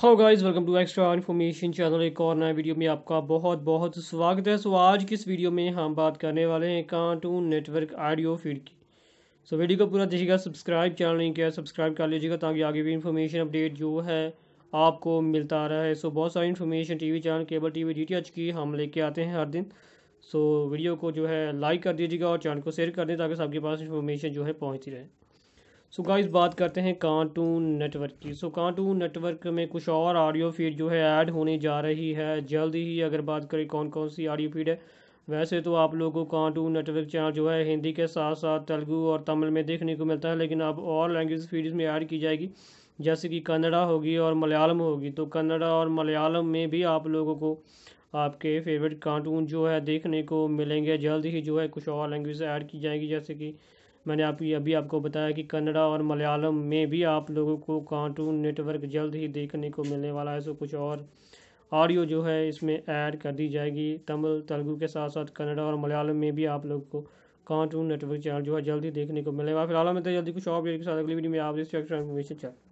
हाँ guys welcome to extra information channel एक और नए वीडियो में आपका बहुत बहुत स्वागत है। सो आज की इस वीडियो में हम बात करने वाले हैं कार्टून नेटवर्क ऑडियो फ़ीड की। सो वीडियो को पूरा देखिएगा सब्सक्राइब चैनल नहीं किया सब्सक्राइब कर लीजिएगा ताकि आगे भी इन्फॉर्मेशन अपडेट जो है आपको मिलता रहा। सो बहुत सारी information T channel cable T V की हम लेके आते हैं हर दिन। सो वीडियो को जो है लाइक कर दीजिएगा और चैनल को शेयर कर दें ताकि सबके पास इन्फॉर्मेशन जो है पहुँचती रहे। सो गाइस बात करते हैं कार्टून नेटवर्क की। सो कार्टून नेटवर्क में कुछ और ऑडियो फ़ीड जो है ऐड होने जा रही है। जल्द ही अगर बात करें कौन कौन सी ऑडियो फ़ीड है, वैसे तो आप लोगों को कार्टून नेटवर्क चैनल जो है हिंदी के साथ साथ तेलुगु और तमिल में देखने को मिलता है, लेकिन अब और लैंग्वेज फ़ीड इसमें ऐड की जाएगी, जैसे कि कन्नड़ा होगी और मलयालम होगी। तो कन्नड़ा और मलयालम में भी आप लोगों को आपके फेवरेट कार्टून जो है देखने को मिलेंगे। जल्द ही जो है कुछ और लैंग्वेज ऐड की जाएँगी, जैसे कि मैंने आप, अभी आपको बताया कि कन्नड़ा और मलयालम में भी आप लोगों को कार्टून नेटवर्क जल्द ही देखने को मिलने वाला है। सो कुछ और ऑडियो जो है इसमें ऐड कर दी जाएगी। तमिल, तेलुगू के साथ साथ कन्नड़ा और मलयालम में भी आप लोगों को कार्टून नेटवर्क चैनल जो है जल्द देखने को मिलेगा। फ़िलहाल में तो जल्दी कुछ और के साथ अगली वीडियो में आप इस इन्फॉर्मेशन चैनल